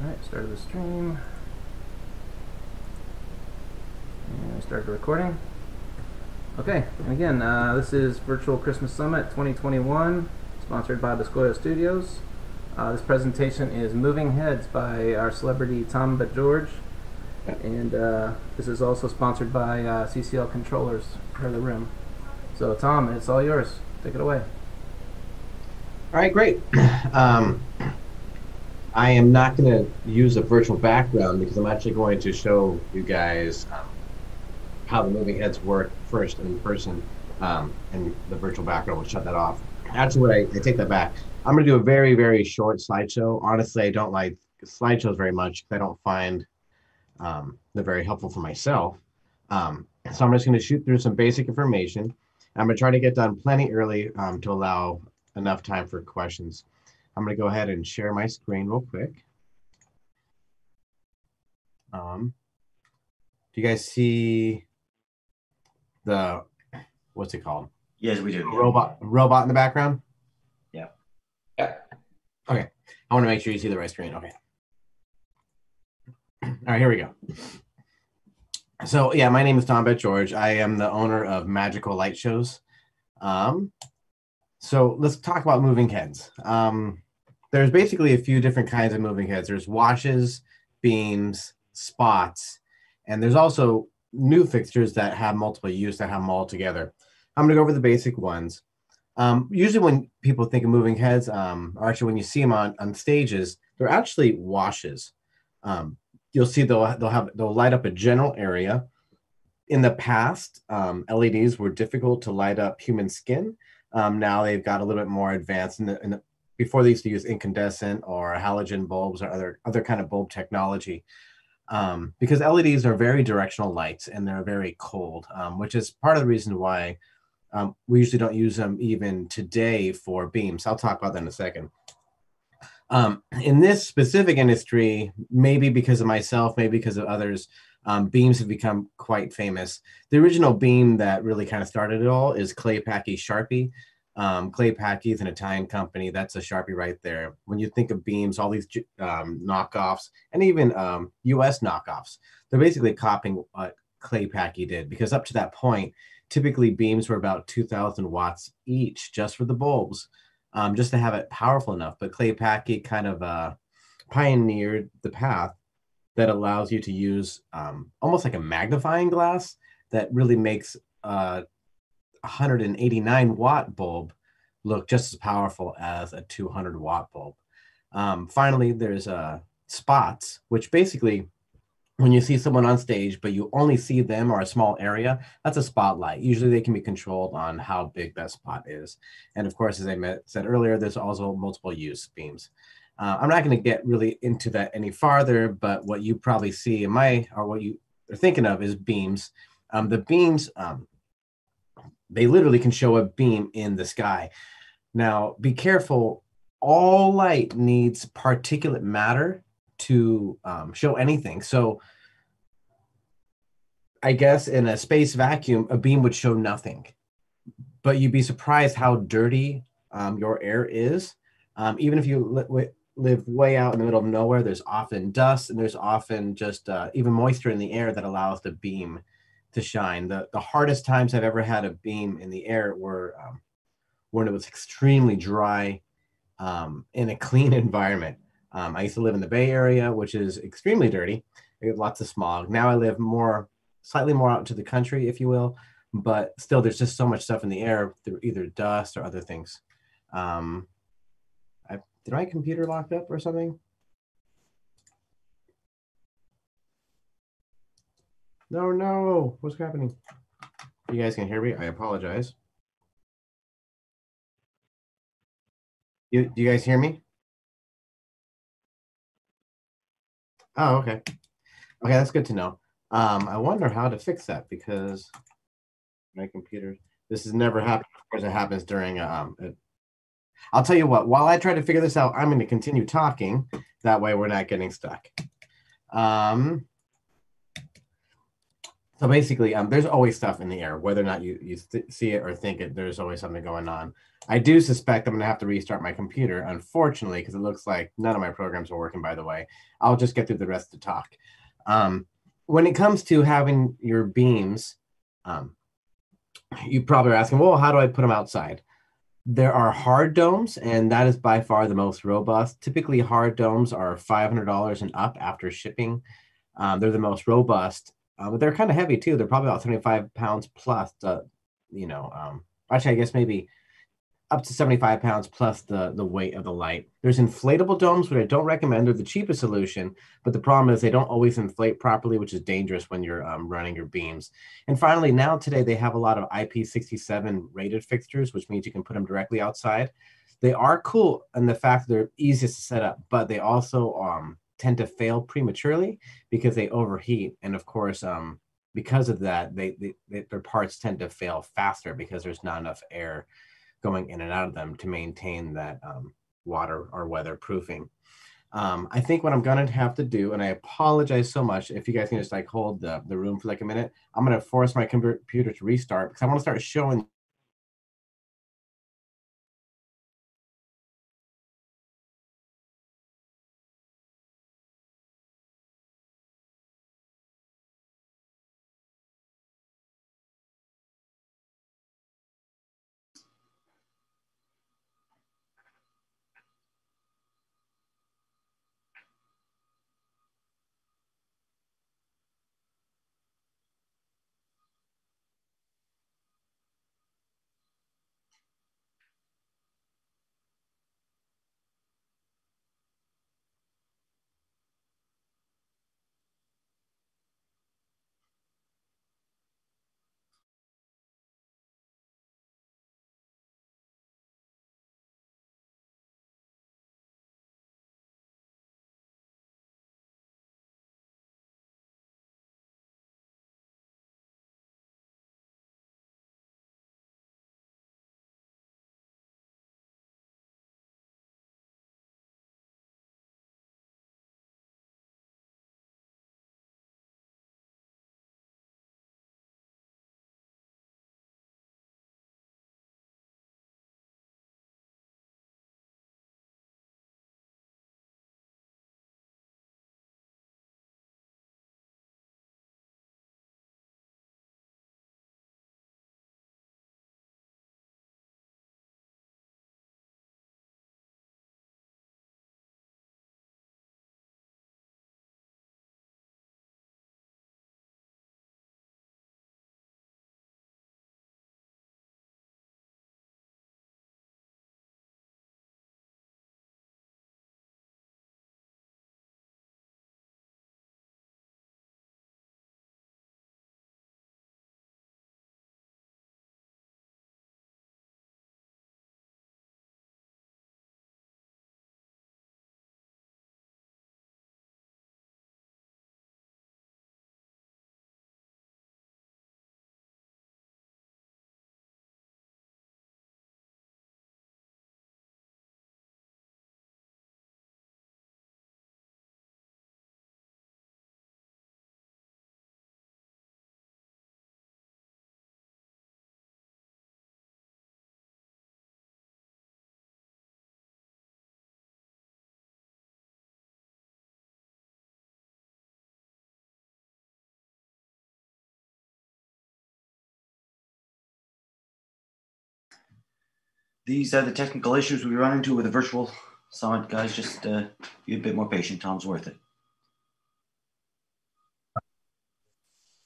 Alright, started the stream. And we started recording. Okay, and again, uh, this is Virtual Christmas Summit 2021, sponsored by Biscoyo Studios. Uh, this presentation is Moving Heads by our celebrity Tom BetGeorge. And uh, this is also sponsored by uh, CCL Controllers for the room. So, Tom, it's all yours. Take it away. All right, great. Um, I am not going to use a virtual background because I'm actually going to show you guys um, how the moving heads work first in person, um, and the virtual background will shut that off. Actually, what I, I take that back. I'm going to do a very, very short slideshow. Honestly, I don't like slideshows very much because I don't find um, they're very helpful for myself. Um, so I'm just going to shoot through some basic information. I'm going to try to get done plenty early um, to allow enough time for questions. I'm going to go ahead and share my screen real quick. Um, do you guys see the, what's it called? Yes, we do. Robot, robot in the background? Yeah. Yeah. Okay. I want to make sure you see the right screen. Okay. All right, here we go. So yeah, my name is Tom BetGeorge. I am the owner of Magical Light Shows. Um, so let's talk about moving heads. Um, there's basically a few different kinds of moving heads. There's washes, beams, spots, and there's also new fixtures that have multiple use that have them all together. I'm going to go over the basic ones. Um, usually, when people think of moving heads, um, or actually when you see them on, on stages, they're actually washes. Um, you'll see they'll they'll have they'll light up a general area. In the past, um, LEDs were difficult to light up human skin. Um, now they've got a little bit more advanced. In the, in the, before they used to use incandescent or halogen bulbs or other other kind of bulb technology. Um, because LEDs are very directional lights and they're very cold, um, which is part of the reason why um, we usually don't use them even today for beams. I'll talk about that in a second. Um, in this specific industry, maybe because of myself, maybe because of others, um, beams have become quite famous. The original beam that really kind of started it all is Clay Paky Sharpie. Um, Clay Paky is an Italian company. That's a Sharpie right there. When you think of beams, all these um, knockoffs and even US um, knockoffs, they're basically copying what Clay Paky did because up to that point, typically beams were about 2000 watts each just for the bulbs, um, just to have it powerful enough. But Clay Paky kind of uh, pioneered the path that allows you to use um, almost like a magnifying glass that really makes a 189 watt bulb look just as powerful as a 200 watt bulb. Um, finally, there's uh, spots, which basically, when you see someone on stage, but you only see them or a small area, that's a spotlight. Usually they can be controlled on how big that spot is. And of course, as I met, said earlier, there's also multiple use beams. Uh, I'm not going to get really into that any farther, but what you probably see in my, or what you are thinking of is beams. Um, the beams, um, they literally can show a beam in the sky. Now, be careful. All light needs particulate matter to um, show anything. So, I guess in a space vacuum, a beam would show nothing. But you'd be surprised how dirty um, your air is. Um, even if you li- live way out in the middle of nowhere, there's often dust and there's often just uh, even moisture in the air that allows the beam to shine. The, the hardest times I've ever had a beam in the air were um, when it was extremely dry um, in a clean environment. Um, I used to live in the Bay Area, which is extremely dirty. lots of smog. Now I live more, slightly more out into the country, if you will, but still there's just so much stuff in the air through either dust or other things. Um, I, did my computer lock up or something? No, no, what's happening? You guys can hear me? I apologize. You, do you guys hear me? Oh, okay. Okay, that's good to know. Um, I wonder how to fix that because my computer, this has never happened. Of course, it happens during, um, it, I'll tell you what, while I try to figure this out, I'm going to continue talking. That way we're not getting stuck. Um, So basically, um, there's always stuff in the air, whether or not you, you th- see it or think it, there's always something going on. I do suspect I'm going to have to restart my computer, unfortunately, because it looks like none of my programs are working, by the way. I'll just get through the rest of the talk. Um, when it comes to having your beams, um, you probably are asking, well, how do I put them outside? There are hard domes, and that is by far the most robust. Typically, hard domes are $500 and up after shipping. Um, they're the most robust, uh, but they're kind of heavy too. They're probably about 75 pounds plus. The, you know, um, actually, I guess maybe up to 75 pounds plus the, the weight of the light. There's inflatable domes, which I don't recommend. They're the cheapest solution, but the problem is they don't always inflate properly, which is dangerous when you're um, running your beams. And finally, now today they have a lot of IP67 rated fixtures, which means you can put them directly outside. They are cool in the fact they're easiest to set up, but they also um, tend to fail prematurely because they overheat. And of course, um, because of that, they, they, they, their parts tend to fail faster because there's not enough air going in and out of them to maintain that um, water or weather proofing. Um, I think what I'm gonna have to do, and I apologize so much if you guys can just like hold the, the room for like a minute, I'm gonna force my computer to restart because I wanna start showing These are the technical issues we run into with a virtual summit, guys. Just uh, be a bit more patient. Tom's worth it.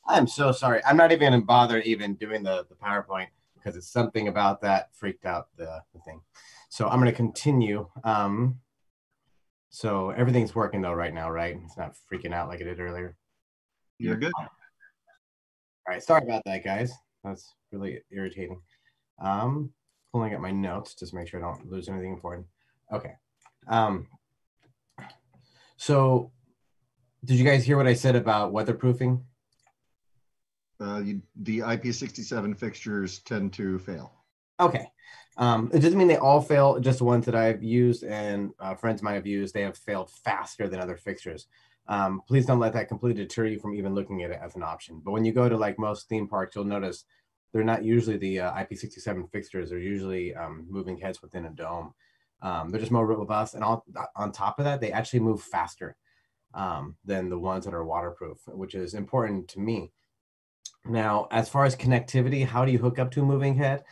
I'm so sorry. I'm not even gonna bother even doing the, the PowerPoint because it's something about that freaked out the, the thing. So I'm gonna continue. Um, so everything's working though right now, right? It's not freaking out like it did earlier. You're good. All right, sorry about that, guys. That's really irritating. Um, pulling up my notes just to make sure I don't lose anything important. Okay. Um, so did you guys hear what I said about weatherproofing? Uh, you, the IP67 fixtures tend to fail. Okay. Um, it doesn't mean they all fail. Just the ones that I've used and uh, friends might have used, they have failed faster than other fixtures. Um, please don't let that completely deter you from even looking at it as an option. But when you go to like most theme parks, you'll notice they're not usually the uh, IP67 fixtures. They're usually um, moving heads within a dome. Um, they're just more robust, and all, on top of that, they actually move faster um, than the ones that are waterproof, which is important to me. Now, as far as connectivity, how do you hook up to a moving head?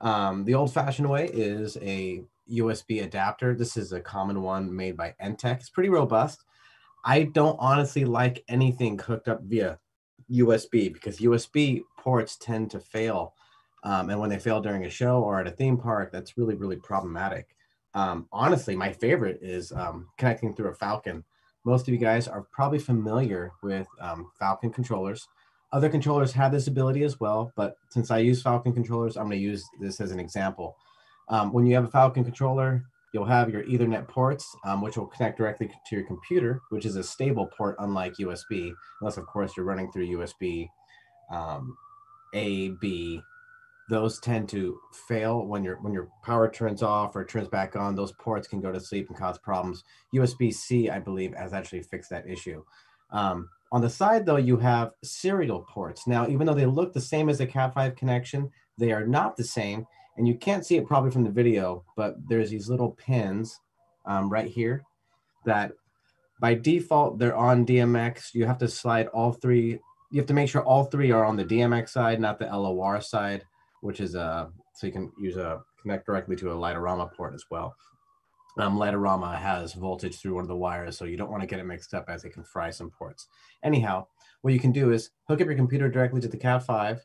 Um, the old-fashioned way is a USB adapter. This is a common one made by Enttec. It's pretty robust. I don't honestly like anything hooked up via USB because USB ports tend to fail. Um, and when they fail during a show or at a theme park, that's really, really problematic. Um, honestly, my favorite is um, connecting through a Falcon. Most of you guys are probably familiar with um, Falcon controllers. Other controllers have this ability as well, but since I use Falcon controllers, I'm going to use this as an example. Um, when you have a Falcon controller, you'll have your Ethernet ports, um, which will connect directly to your computer, which is a stable port, unlike USB, unless of course you're running through USB um, A, B. Those tend to fail when your when your power turns off or turns back on. Those ports can go to sleep and cause problems. USB C, I believe, has actually fixed that issue. Um, on the side, though, you have serial ports. Now, even though they look the same as the Cat5 connection, they are not the same. And you can't see it probably from the video, but there's these little pins um, right here that by default, they're on DMX. You have to slide all three. You have to make sure all three are on the DMX side, not the LOR side, which is a, uh, so you can use a connect directly to a Light-O-Rama port as well. Um, Light-O-Rama has voltage through one of the wires, so you don't want to get it mixed up as it can fry some ports. Anyhow, what you can do is hook up your computer directly to the Cat5,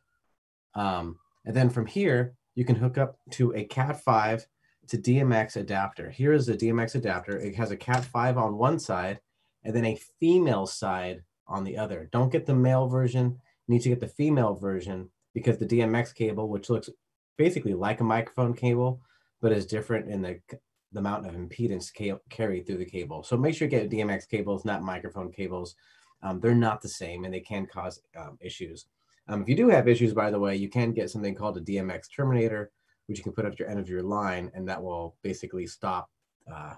um, and then from here, you can hook up to a Cat5 to DMX adapter. Here is the DMX adapter. It has a Cat5 on one side and then a female side on the other. Don't get the male version. You need to get the female version because the DMX cable, which looks basically like a microphone cable, but is different in the the amount of impedance ca- carried through the cable. So make sure you get DMX cables, not microphone cables. Um, they're not the same and they can cause um, issues. Um, if you do have issues, by the way, you can get something called a DMX terminator, which you can put at your end of your line, and that will basically stop uh,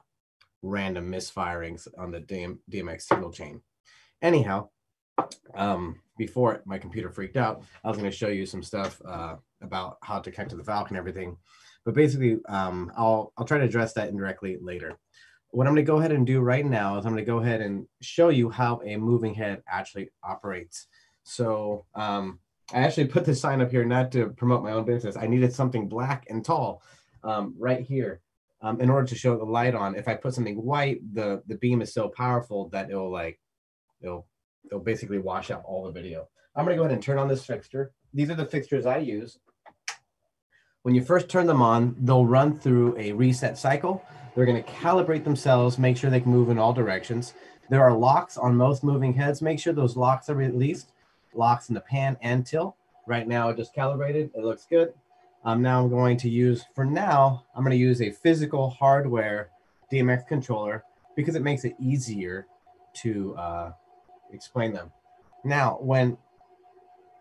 random misfirings on the DM, DMX signal chain. Anyhow, um, before my computer freaked out, I was going to show you some stuff uh, about how to connect to the Falcon and everything. But basically, um, I'll, I'll try to address that indirectly later. What I'm going to go ahead and do right now is I'm going to go ahead and show you how a moving head actually operates. So um, I actually put this sign up here not to promote my own business. I needed something black and tall um, right here um, in order to show the light on. If I put something white, the the beam is so powerful that it'll like it'll it'll basically wash out all the video. I'm gonna go ahead and turn on this fixture. These are the fixtures I use. When you first turn them on, they'll run through a reset cycle. They're going to calibrate themselves, make sure they can move in all directions. There are locks on most moving heads. Make sure those locks are released locks in the pan and tilt. Right now, just calibrated. It looks good. Um, now I'm going to use, for now, I'm going to use a physical hardware DMX controller because it makes it easier to uh, explain them. Now, when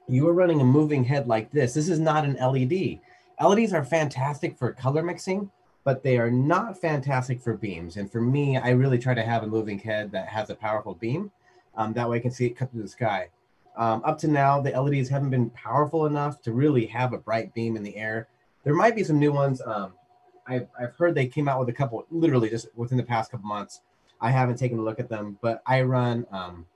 you are running a moving head like this, this is not an LED. LEDs are fantastic for color mixing, but they are not fantastic for beams. And for me, I really try to have a moving head that has a powerful beam. Um, that way I can see it cut through the sky. Um, up to now, the LEDs haven't been powerful enough to really have a bright beam in the air. There might be some new ones. Um, I've, I've heard they came out with a couple, literally just within the past couple months. I haven't taken a look at them, but I run um,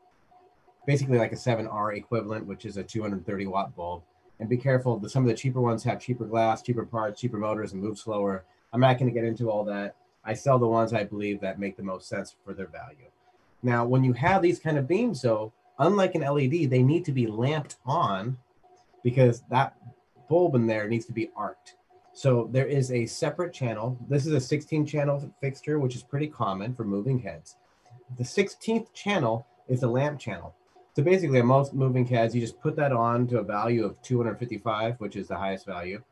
basically like a 7R equivalent, which is a 230 watt bulb. And be careful, the, some of the cheaper ones have cheaper glass, cheaper parts, cheaper motors, and move slower. I'm not going to get into all that. I sell the ones I believe that make the most sense for their value. Now, when you have these kind of beams, though, unlike an LED, they need to be lamped on because that bulb in there needs to be arced. So there is a separate channel. This is a 16 channel fixture, which is pretty common for moving heads. The 16th channel is a lamp channel. So basically, on most moving CADs, you just put that on to a value of 255, which is the highest value,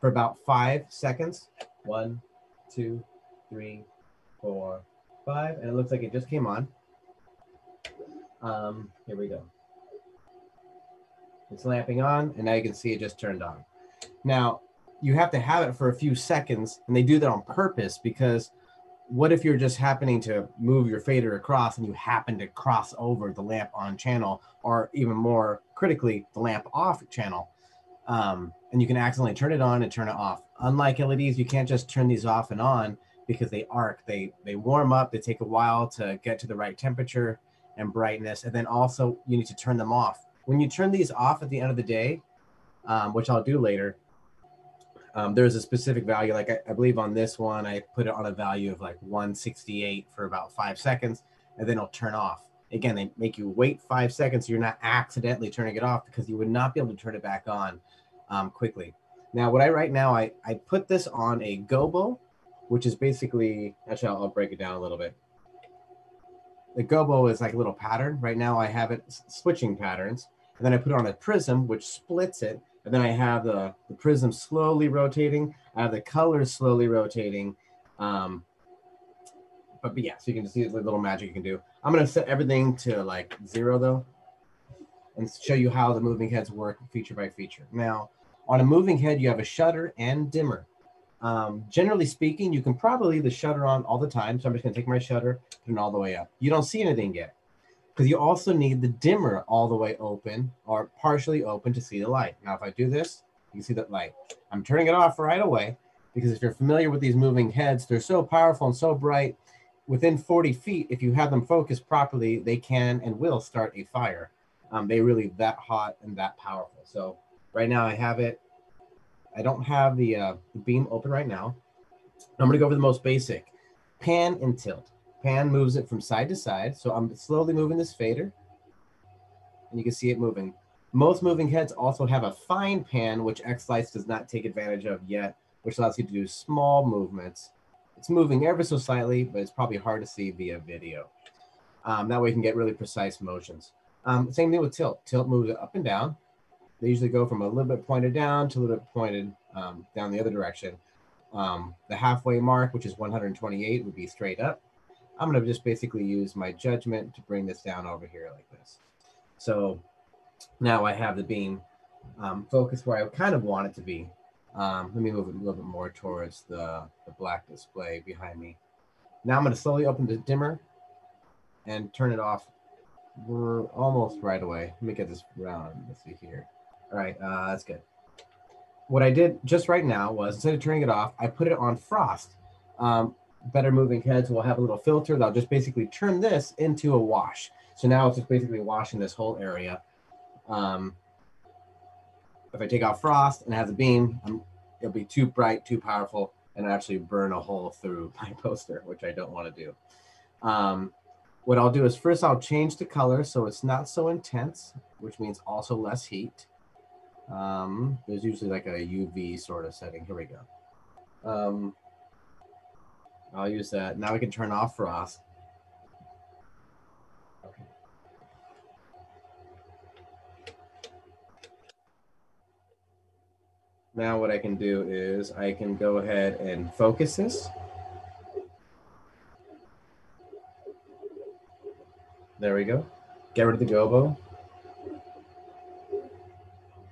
for about five seconds. One, two, three, four, five. And it looks like it just came on. Um, here we go. It's lamping on, and now you can see it just turned on. Now, you have to have it for a few seconds, and they do that on purpose because what if you're just happening to move your fader across and you happen to cross over the lamp on channel, or even more critically, the lamp off channel? Um, and you can accidentally turn it on and turn it off. Unlike LEDs, you can't just turn these off and on because they arc. They they warm up. They take a while to get to the right temperature and brightness, and then also you need to turn them off. When you turn these off at the end of the day, um, which I'll do later, um, there's a specific value. Like I, I, believe on this one, I put it on a value of like 168 for about five seconds, and then it'll turn off. Again, they make you wait five seconds. So you're not accidentally turning it off because you would not be able to turn it back on um, quickly. Now, what I right now, I, I put this on a gobo, which is basically, actually, I'll, I'll break it down a little bit. The gobo is like a little pattern. Right now, I have it switching patterns. And then I put it on a prism, which splits it and then I have the, the prism slowly rotating. I have the colors slowly rotating. Um, but, but yeah, so you can just see the little magic you can do. I'm gonna set everything to like zero though, and show you how the moving heads work feature by feature. Now, on a moving head, you have a shutter and dimmer. Um, generally speaking, you can probably leave the shutter on all the time. So I'm just gonna take my shutter, put it all the way up. You don't see anything yet because you also need the dimmer all the way open or partially open to see the light. Now, if I do this, you can see that light. I'm turning it off right away because if you're familiar with these moving heads, they're so powerful and so bright. Within 40 feet, if you have them focused properly, they can and will start a fire. Um, they really that hot and that powerful. So right now I have it. I don't have the, uh, the beam open right now. I'm going to go over the most basic pan and tilt. Pan moves it from side to side. So I'm slowly moving this fader and you can see it moving. Most moving heads also have a fine pan, which xLights does not take advantage of yet, which allows you to do small movements. It's moving ever so slightly, but it's probably hard to see via video. Um, that way you can get really precise motions. Um, same thing with tilt. Tilt moves it up and down. They usually go from a little bit pointed down to a little bit pointed um, down the other direction. Um, the halfway mark, which is 128, would be straight up. I'm going to just basically use my judgment to bring this down over here like this. So now I have the beam um, focused where I kind of want it to be. Um, let me move it a little bit more towards the, the black display behind me. Now I'm going to slowly open the dimmer and turn it off We're almost right away. Let me get this round. Let's see here. All right, uh, that's good. What I did just right now was instead of turning it off, I put it on frost. Um, better moving heads will have a little filter that'll just basically turn this into a wash. So now it's just basically washing this whole area. Um, if I take out frost and has a beam, I'm, it'll be too bright, too powerful, and actually burn a hole through my poster, which I don't want to do. Um, what I'll do is first I'll change the color so it's not so intense, which means also less heat. Um, there's usually like a UV sort of setting. Here we go. Um, I'll use that. Now we can turn off frost. Now what I can do is I can go ahead and focus this. There we go. Get rid of the gobo.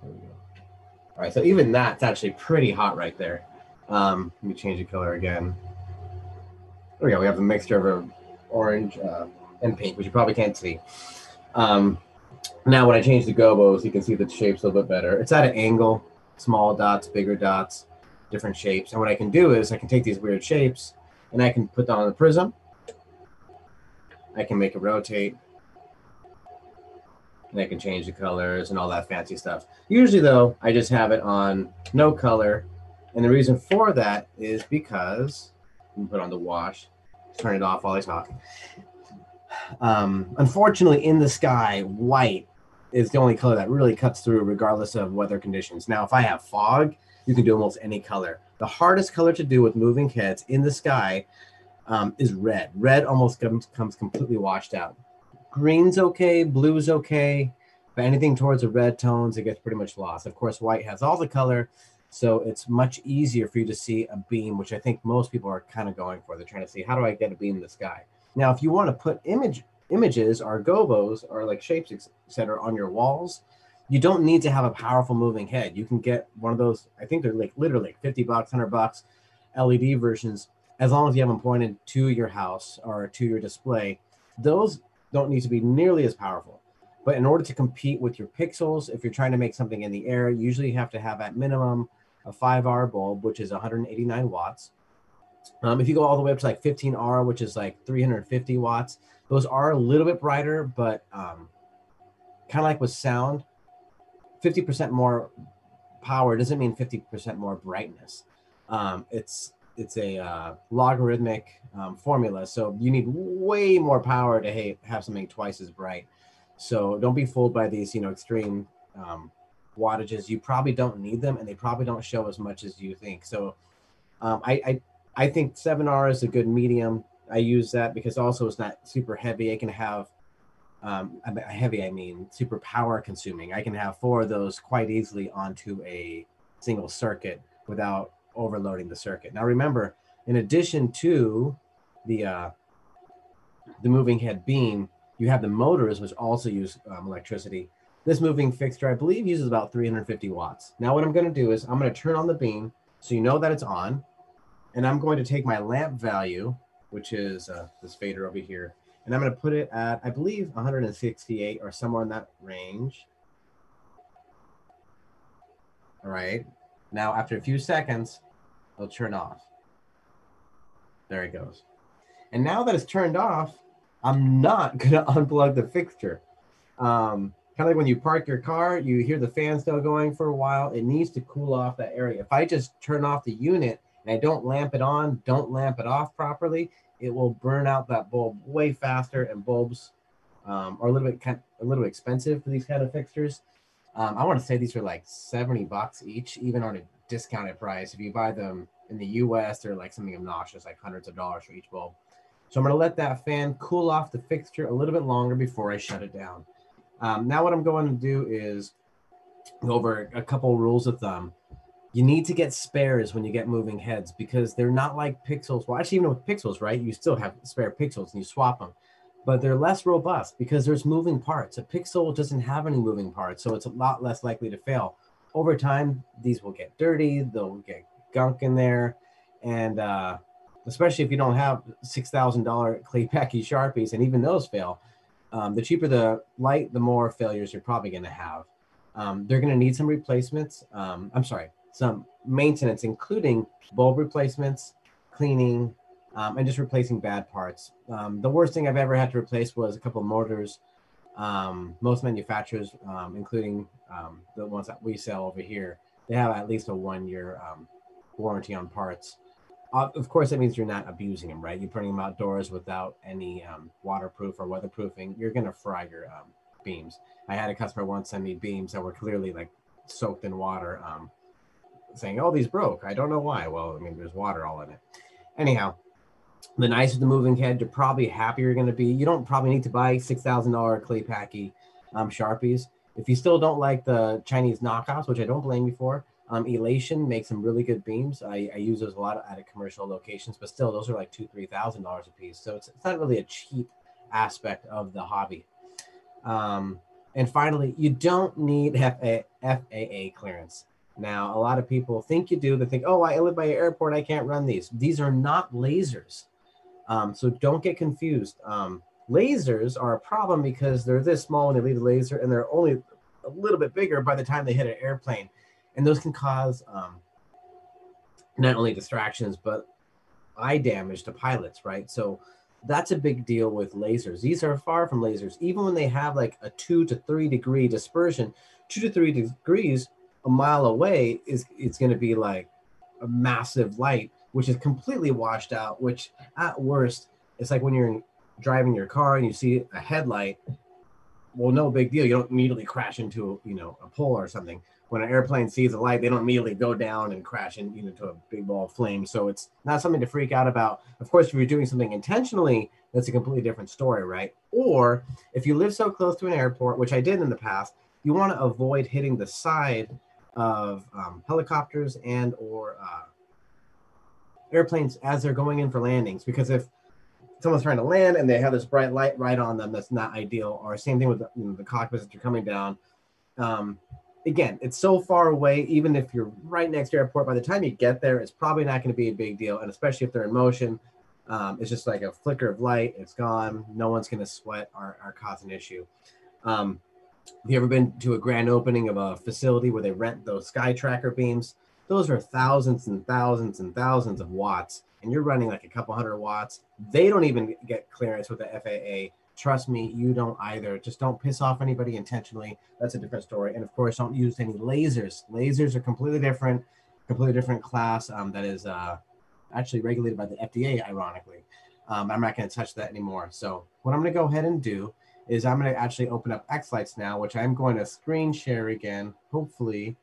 All right, so even that's actually pretty hot right there. Um, let me change the color again. Oh yeah, we have a mixture of orange uh, and pink, which you probably can't see. Um, now when I change the gobos, you can see the shapes a little bit better. It's at an angle, small dots, bigger dots, different shapes. And what I can do is I can take these weird shapes and I can put them on the prism. I can make it rotate. And I can change the colors and all that fancy stuff. Usually though, I just have it on no color. And the reason for that is because put on the wash. Turn it off while I talk. Um, unfortunately, in the sky, white is the only color that really cuts through, regardless of weather conditions. Now, if I have fog, you can do almost any color. The hardest color to do with moving heads in the sky um, is red. Red almost comes, comes completely washed out. Green's okay, blue's okay, but anything towards the red tones, it gets pretty much lost. Of course, white has all the color, so it's much easier for you to see a beam, which I think most people are kind of going for. They're trying to see how do I get a beam in the sky. Now, if you want to put image images or gobos or like shapes, etc., on your walls, you don't need to have a powerful moving head. You can get one of those. I think they're like literally 50 bucks, 100 bucks, LED versions. As long as you have them pointed to your house or to your display, those don't need to be nearly as powerful. But in order to compete with your pixels, if you're trying to make something in the air, usually you have to have at minimum a 5R bulb, which is 189 watts. Um, if you go all the way up to like 15R, which is like 350 watts, those are a little bit brighter, but um, kind of like with sound, 50% more power doesn't mean 50% more brightness. Um, it's it's a uh, logarithmic um, formula, so you need way more power to ha- have something twice as bright. So don't be fooled by these, you know, extreme um, wattages. You probably don't need them, and they probably don't show as much as you think. So um, I, I I think 7R is a good medium. I use that because also it's not super heavy. I can have um, heavy, I mean super power consuming. I can have four of those quite easily onto a single circuit without overloading the circuit. Now remember, in addition to the uh, the moving head beam, you have the motors which also use um, electricity. This moving fixture, I believe, uses about 350 watts. Now what I'm going to do is I'm going to turn on the beam so you know that it's on, and I'm going to take my lamp value, which is uh, this fader over here, and I'm going to put it at, I believe, 168 or somewhere in that range. All right. Now, after a few seconds, it'll turn off. There it goes. And now that it's turned off, I'm not going to unplug the fixture. Um, kind of like when you park your car, you hear the fan still going for a while. It needs to cool off that area. If I just turn off the unit and I don't lamp it on, don't lamp it off properly, it will burn out that bulb way faster. And bulbs um, are a little bit kind of, a little expensive for these kind of fixtures. Um, I want to say these are like 70 bucks each, even on a discounted price. If you buy them in the US, they're like something obnoxious, like hundreds of dollars for each bulb. So I'm going to let that fan cool off the fixture a little bit longer before I shut it down. Um, now what I'm going to do is go over a couple rules of thumb you need to get spares when you get moving heads because they're not like pixels. Well, actually, even with pixels, right? You still have spare pixels and you swap them, but they're less robust because there's moving parts. A pixel doesn't have any moving parts, so it's a lot less likely to fail. Over time, these will get dirty, they'll get gunk in there, and uh, especially if you don't have six thousand dollar Clay Paky sharpies, and even those fail. Um, the cheaper the light, the more failures you're probably going to have. Um, they're going to need some replacements. Um, I'm sorry, some maintenance, including bulb replacements, cleaning, um, and just replacing bad parts. Um, the worst thing I've ever had to replace was a couple motors. Um, most manufacturers, including the ones that we sell over here, they have at least a one year warranty on parts. Uh, of course, that means you're not abusing them, right? You're putting them outdoors without any waterproof or weatherproofing. You're going to fry your beams. I had a customer once send me beams that were clearly like soaked in water. Um, saying, "Oh, these broke. I don't know why." Well, I mean, there's water all in it. Anyhow, the nicer the moving head, you're probably happier you're going to be. You don't probably need to buy six thousand dollar Clay Paky um, sharpies. If you still don't like the Chinese knockoffs, which I don't blame you for, um, Elation makes some really good beams. I, I use those a lot at commercial locations, but still, those are like two, three thousand dollars a piece. So it's, it's not really a cheap aspect of the hobby. Um, and finally, you don't need FA, FAA clearance. Now, a lot of people think you do. They think, oh, I live by an airport. I can't run these. These are not lasers. Um, so don't get confused. Um, lasers are a problem because they're this small when they leave the laser and they're only a little bit bigger by the time they hit an airplane. And those can cause um, not only distractions, but eye damage to pilots, right? So that's a big deal with lasers. These are far from lasers. Even when they have like a two to three degree dispersion, two to three degrees a mile away is it's going to be like a massive light which is completely washed out which at worst it's like when you're driving your car and you see a headlight well no big deal you don't immediately crash into you know a pole or something when an airplane sees a light they don't immediately go down and crash in, you know, into a big ball of flame. So it's not something to freak out about. Of course if you're doing something intentionally that's a completely different story right? Or if you live so close to an airport which i did in the past you want to avoid hitting the side of um, helicopters and or uh, airplanes as they're going in for landings. Because if someone's trying to land and they have this bright light right on them that's not ideal. Or same thing with the, you know, the cockpits that you're coming down. Um, again, it's so far away. Even if you're right next to airport, by the time you get there, it's probably not going to be a big deal. And especially if they're in motion, um, it's just like a flicker of light. It's gone. No one's going to sweat or, or cause an issue. Um, have you ever been to a grand opening of a facility where they rent those sky tracker beams? Those are thousands and thousands and thousands of watts, and you're running like a couple hundred watts. They don't even get clearance with the FAA. Trust me, you don't either. Just don't piss off anybody intentionally. That's a different story. And of course, don't use any lasers. Lasers are completely different, completely different class um, that is uh, actually regulated by the FDA, ironically. Um, I'm not going to touch that anymore. So, what I'm going to go ahead and do is I'm going to actually open up xLights now, which I'm going to screen share again. Hopefully,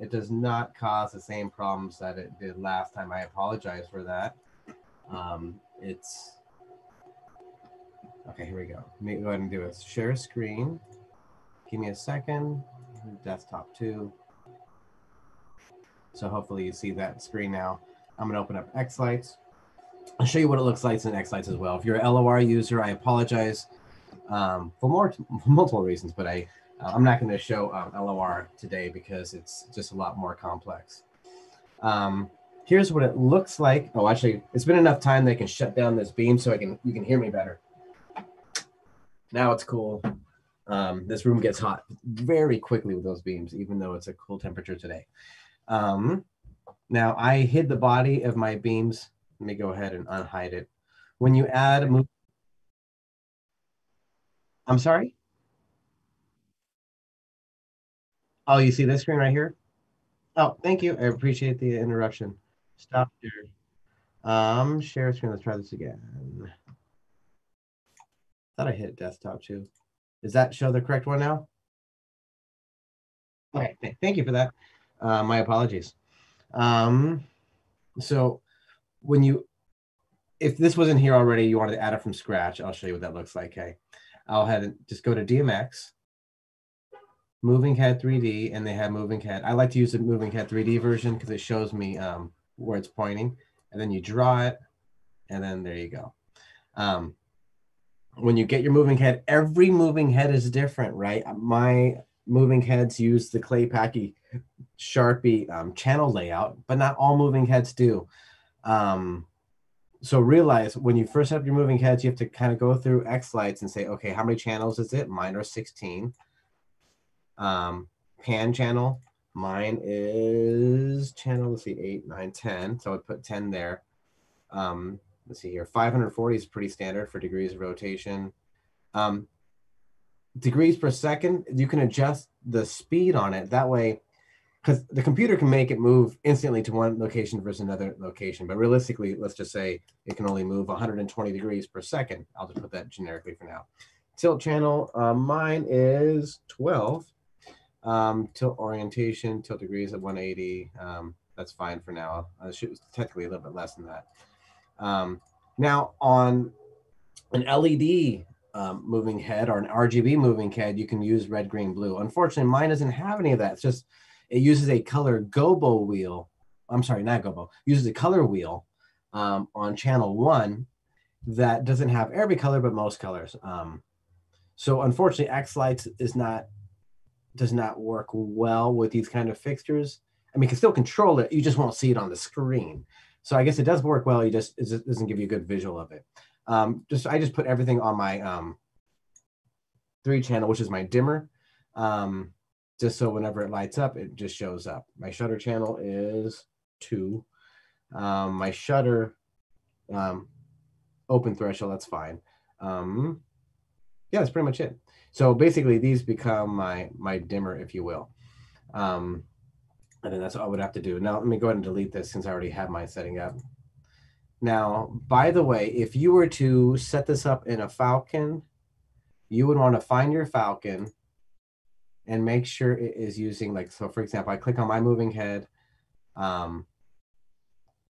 it does not cause the same problems that it did last time. I apologize for that. Um, it's okay. Here we go. Let me go ahead and do a share screen. Give me a second. Desktop two. So hopefully you see that screen now. I'm going to open up xLights. I'll show you what it looks like in xLights as well. If you're a LOR user, I apologize um, for more multiple reasons, but I uh, I'm not going to show um, LOR today because it's just a lot more complex. Um, here's what it looks like. Oh, actually, it's been enough time that I can shut down this beam so I can you can hear me better. Now it's cool. Um, this room gets hot very quickly with those beams, even though it's a cool temperature today. Um, now I hid the body of my beams. Let me go ahead and unhide it. When you add a move, I'm sorry. Oh, you see this screen right here? Oh, thank you. I appreciate the interruption. Stop there. Um, share screen. Let's try this again. Thought I hit desktop two. Does that show the correct one now? Okay, th thank you for that. Uh, my apologies. Um, so when you, if this wasn't here already, you wanted to add it from scratch, I'll show you what that looks like. Okay, I'll head just go to DMX, moving head 3D, and they have moving head. I like to use the moving head 3D version because it shows me um, where it's pointing, and then you draw it, and then there you go. Um, when you get your moving head, every moving head is different, right? My moving heads use the Clay Paky Sharpie um, channel layout, but not all moving heads do. Um, so realize when you first have your moving heads, you have to kind of go through xLights and say, okay, how many channels is it? Mine are 16. Um, pan channel, mine is channel, let's see, 8, 9, 10. So I put 10 there. Um, let's see here, 540 is pretty standard for degrees of rotation. Um, degrees per second, you can adjust the speed on it. That way, because the computer can make it move instantly to one location versus another location. But realistically, let's just say it can only move 120 degrees per second. I'll just put that generically for now. Tilt channel, uh, mine is 12. Um, tilt orientation, tilt degrees at 180. Um, that's fine for now. Uh, technically a little bit less than that. Um, now on an LED um, moving head or an RGB moving head, you can use red, green, blue. Unfortunately, mine doesn't have any of that. It's just it uses a color gobo wheel. I'm sorry, not gobo. Uses a color wheel um, on channel one that doesn't have every color but most colors. Um, so unfortunately, xLights is not does not work well with these kind of fixtures. I mean, you can still control it. You just won't see it on the screen. So I guess it does work well. You just it doesn't give you a good visual of it. Um, just I just put everything on my um, three channel, which is my dimmer. Um, just so whenever it lights up, it just shows up. My shutter channel is two. Um, my shutter um, open threshold, that's fine. Um, yeah, that's pretty much it. So basically these become my, my dimmer, if you will. Um, and then that's what I would have to do. Now let me go ahead and delete this since I already have my setting up. Now, by the way, if you were to set this up in a Falcon, you would want to find your Falcon, and make sure it is using like, so for example, I click on my moving head. Um,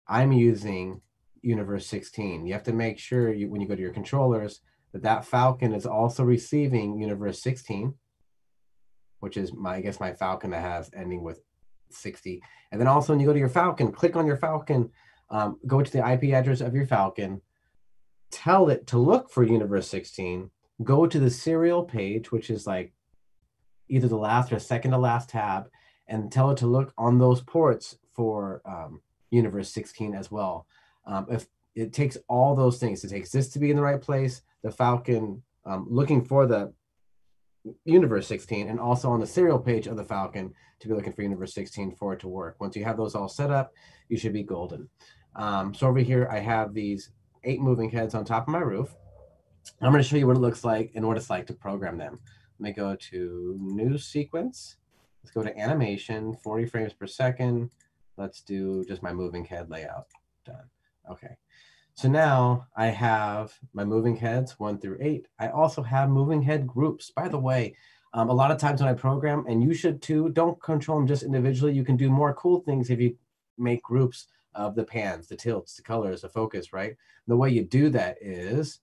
I'm using Universe 16. You have to make sure you, when you go to your controllers that that Falcon is also receiving Universe 16, which is my, I guess my Falcon that has ending with 60. And then also when you go to your Falcon, click on your Falcon, um, go to the IP address of your Falcon, tell it to look for Universe 16, go to the serial page, which is like either the last or second to last tab, and tell it to look on those ports for um, Universe 16 as well. Um, if it takes all those things, it takes this to be in the right place, the Falcon um, looking for the Universe 16, and also on the serial page of the Falcon to be looking for Universe 16 for it to work. Once you have those all set up, you should be golden. Um, so over here, I have these eight moving heads on top of my roof. I'm going to show you what it looks like and what it's like to program them. Let me go to new sequence. Let's go to animation, 40 frames per second. Let's do just my moving head layout. Done. Okay. So now I have my moving heads one through eight. I also have moving head groups. By the way, um, a lot of times when I program, and you should too, don't control them just individually. You can do more cool things if you make groups of the pans, the tilts, the colors, the focus, right? And the way you do that is,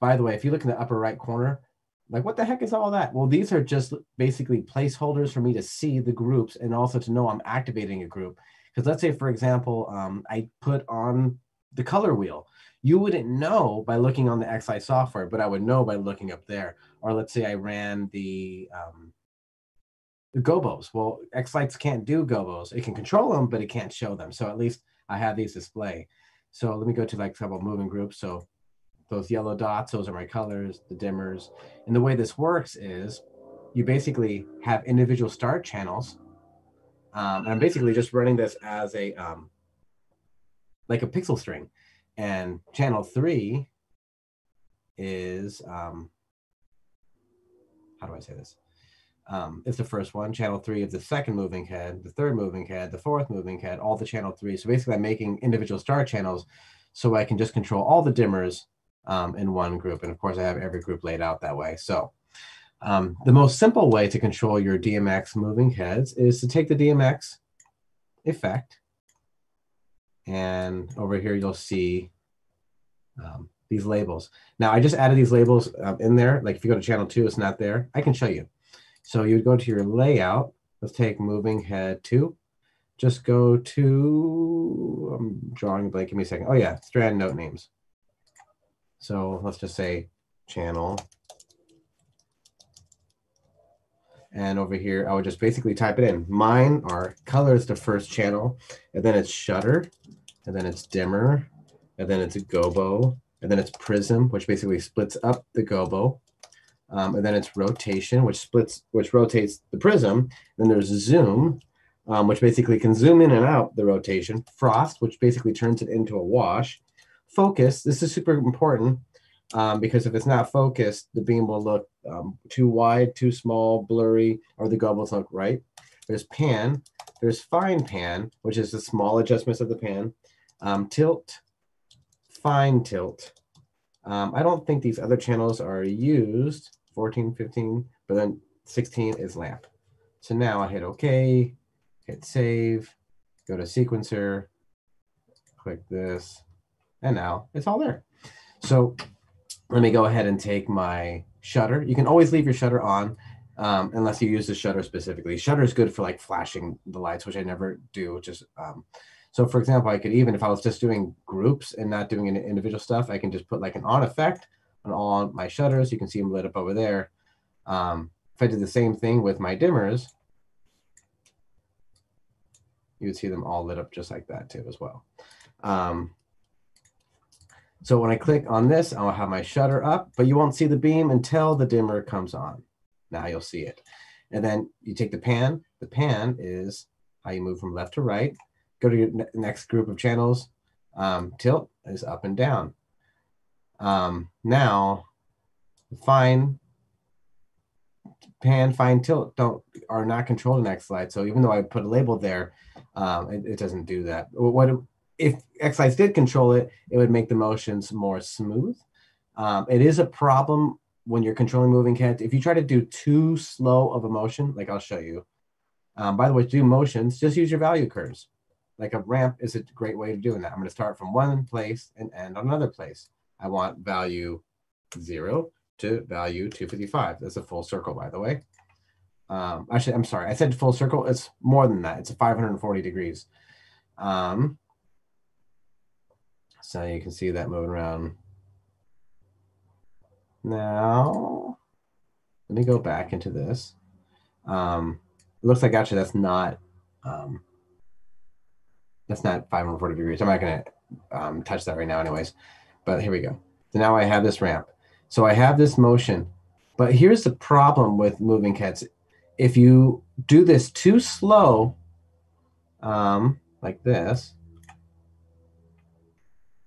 by the way, if you look in the upper right corner, like what the heck is all that? Well, these are just basically placeholders for me to see the groups and also to know I'm activating a group. Because let's say, for example, um, I put on the color wheel. You wouldn't know by looking on the XI software, but I would know by looking up there. Or let's say I ran the um, the gobos. Well, xLights can't do gobos. It can control them, but it can't show them. So at least I have these display. So let me go to like a couple moving groups. So those yellow dots, those are my colors, the dimmers. And the way this works is you basically have individual start channels. Um, and I'm basically just running this as a um, like a pixel string. And channel three is um, how do I say this? Um, it's the first one. Channel three is the second moving head, the third moving head, the fourth moving head, all the channel three. So basically, I'm making individual star channels so I can just control all the dimmers um, in one group. And of course, I have every group laid out that way. So um, the most simple way to control your DMX moving heads is to take the DMX effect. And over here, you'll see um, these labels. Now, I just added these labels uh, in there. Like if you go to channel two, it's not there. I can show you. So you would go to your layout. Let's take moving head two. Just go to, I'm drawing a blank, give me a second. Oh yeah, strand node names. So let's just say channel. And over here, I would just basically type it in. Mine are color is the first channel, and then it's shutter, and then it's dimmer, and then it's a gobo, and then it's prism, which basically splits up the gobo, um, and then it's rotation, which splits, which rotates the prism. Then there's zoom, um, which basically can zoom in and out the rotation. Frost, which basically turns it into a wash. Focus, this is super important um, because if it's not focused, the beam will look um, too wide, too small, blurry, or the gobos look right. There's pan, there's fine pan, which is the small adjustments of the pan. Um, tilt, fine tilt. Um, I don't think these other channels are used. 14, 15, but then 16 is lamp. So now I hit OK, hit save, go to sequencer, click this, and now it's all there. So let me go ahead and take my shutter. You can always leave your shutter on um, unless you use the shutter specifically. Shutter is good for like flashing the lights, which I never do. Just um, so, for example, I could even if I was just doing groups and not doing any individual stuff, I can just put like an on effect on all my shutters. You can see them lit up over there. Um, if I did the same thing with my dimmers, you would see them all lit up just like that too as well. Um, so when I click on this, I'll have my shutter up, but you won't see the beam until the dimmer comes on. Now you'll see it. And then you take the pan. The pan is how you move from left to right. Go to your ne next group of channels. Um, tilt is up and down. Um, now, fine pan, fine tilt don't are not controlled in xLight. So even though I put a label there, um, it, it, doesn't do that. What if xLights did control it? It would make the motions more smooth. Um, it is a problem when you're controlling moving heads. If you try to do too slow of a motion, like I'll show you. Um, by the way, to do motions, just use your value curves. Like a ramp is a great way of doing that. I'm going to start from one place and end on another place. I want value zero to value 255. That's a full circle, by the way. Um, actually, I'm sorry. I said full circle. It's more than that. It's 540 degrees. Um, so you can see that moving around. Now, let me go back into this. Um, it looks like actually that's not um, that's not 540 degrees. I'm not going to um, touch that right now, anyways. But here we go. So now I have this ramp. So I have this motion. But here's the problem with moving cats. If you do this too slow, um, like this,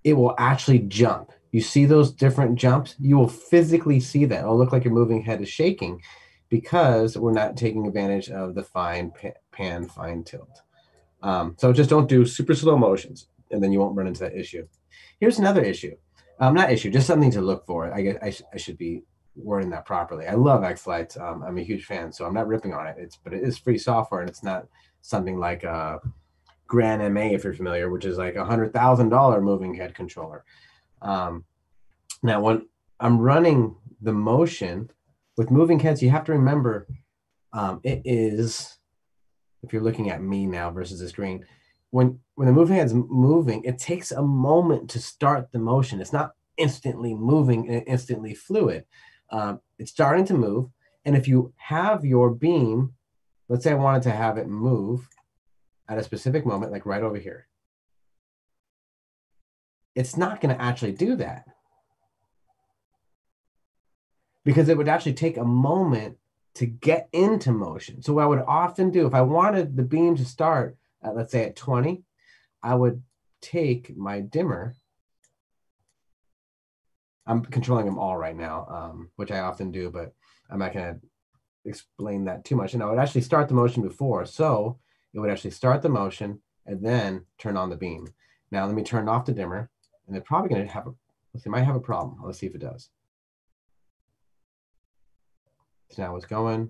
it will actually jump. You see those different jumps? You will physically see that. It'll look like your moving head is shaking because we're not taking advantage of the fine pan, fine tilt. Um, so just don't do super slow motions and then you won't run into that issue. Here's another issue. Um, not issue, just something to look for. I guess I, sh- I should be wording that properly. I love xLights. Um, I'm a huge fan, so I'm not ripping on it. It's but it is free software and it's not something like a grandMA, if you're familiar, which is like a hundred thousand dollar moving head controller. Um, now, when I'm running the motion with moving heads, you have to remember um, it is. If you're looking at me now versus the screen, when when the moving head's moving, it takes a moment to start the motion. It's not instantly moving and instantly fluid. Um, it's starting to move, and if you have your beam, let's say I wanted to have it move at a specific moment, like right over here, it's not going to actually do that because it would actually take a moment to get into motion. So what I would often do if I wanted the beam to start at let's say at 20, I would take my dimmer. I'm controlling them all right now, um, which I often do, but I'm not going to explain that too much. And I would actually start the motion before. So it would actually start the motion and then turn on the beam. Now let me turn off the dimmer and they're probably going to have a, they might have a problem. Let's see if it does. So now it's going.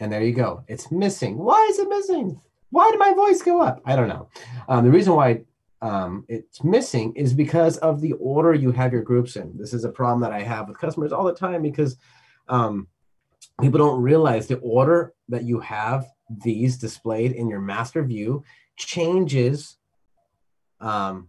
And there you go. It's missing. Why is it missing? Why did my voice go up? I don't know. Um, the reason why um, it's missing is because of the order you have your groups in. This is a problem that I have with customers all the time because um, people don't realize the order that you have these displayed in your master view changes um,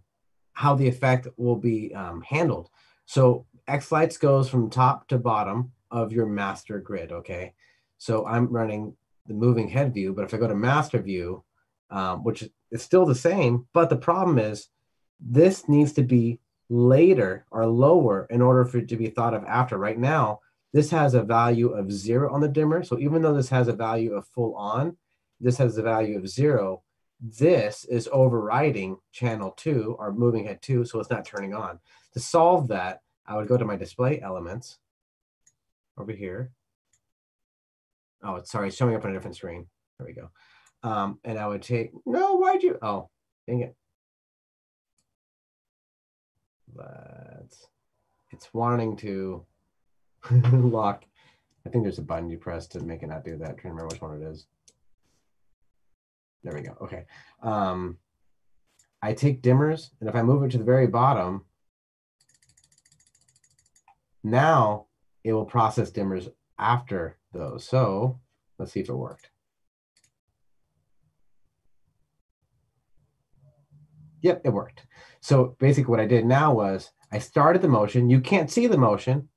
how the effect will be um, handled. So xLights goes from top to bottom of your master grid, okay? So I'm running the moving head view, but if I go to master view, um, which is still the same, but the problem is this needs to be later or lower in order for it to be thought of after. Right now, this has a value of zero on the dimmer. So even though this has a value of full on, this has a value of zero. This is overriding channel two or moving head two, so it's not turning on. To solve that, I would go to my display elements over here. Oh, it's sorry, showing up on a different screen. There we go. Um, and I would take, no, why'd you, oh, dang it. Let's, it's wanting to lock. I think there's a button you press to make it not do that. I'm trying to remember which one it is. There we go. Okay. Um, I take dimmers, and if I move it to the very bottom, now it will process dimmers after those. So let's see if it worked. Yep, it worked. So basically what I did now was I started the motion. You can't see the motion.